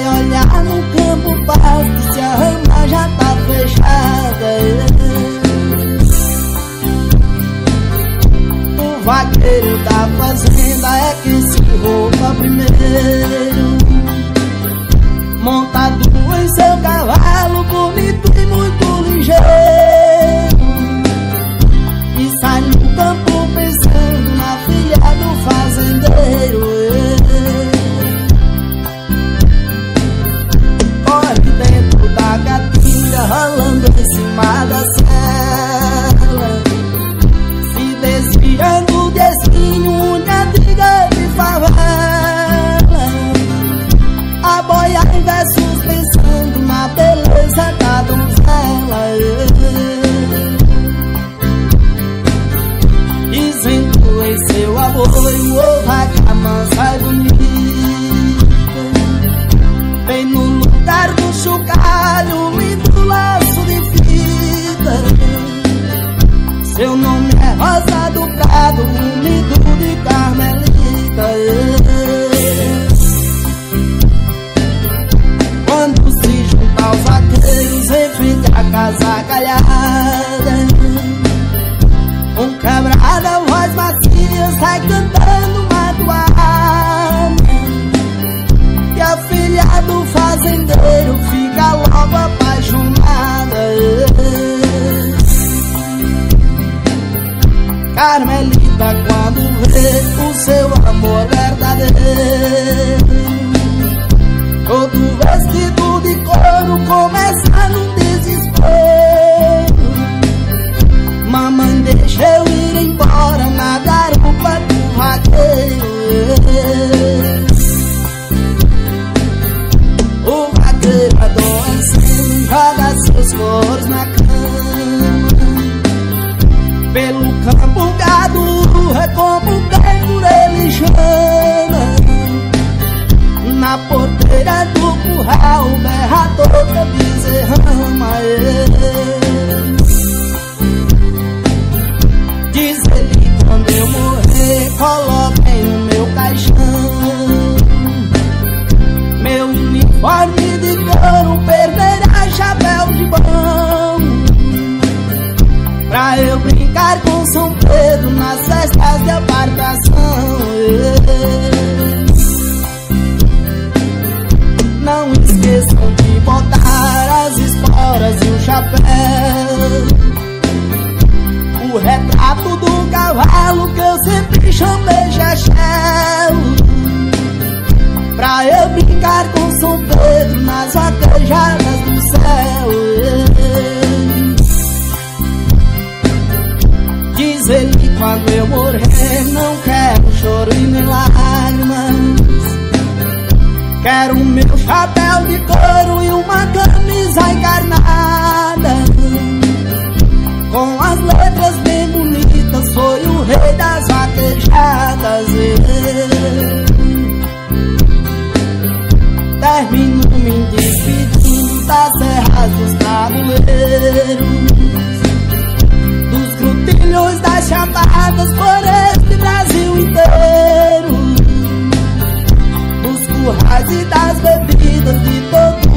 vai olhar no campo vasto Se a rama já tá fechada. O vaqueiro da fazenda é que se rouba primeiro. Montado em seu cavalo bonito seu apoio, o vaca Carmelita quando vê o seu amor verdadeiro Campo gado é como quem por ele chama Na porteira do curral berra São Pedro nas festas de apartação Não esqueçam de botar as esporas e o chapéu. O retrato do cavalo que eu sempre chamei Chechel Pra eu brincar com São Pedro nas vaquejadas Quero o meu chapéu de couro e uma camisa encarnada. Com as letras bem bonitas Foi o rei das vaquejadas Termino me despedindo das serras dos tabuleiros Dos grutilhos das chamadas e das bebidas de fazendeiros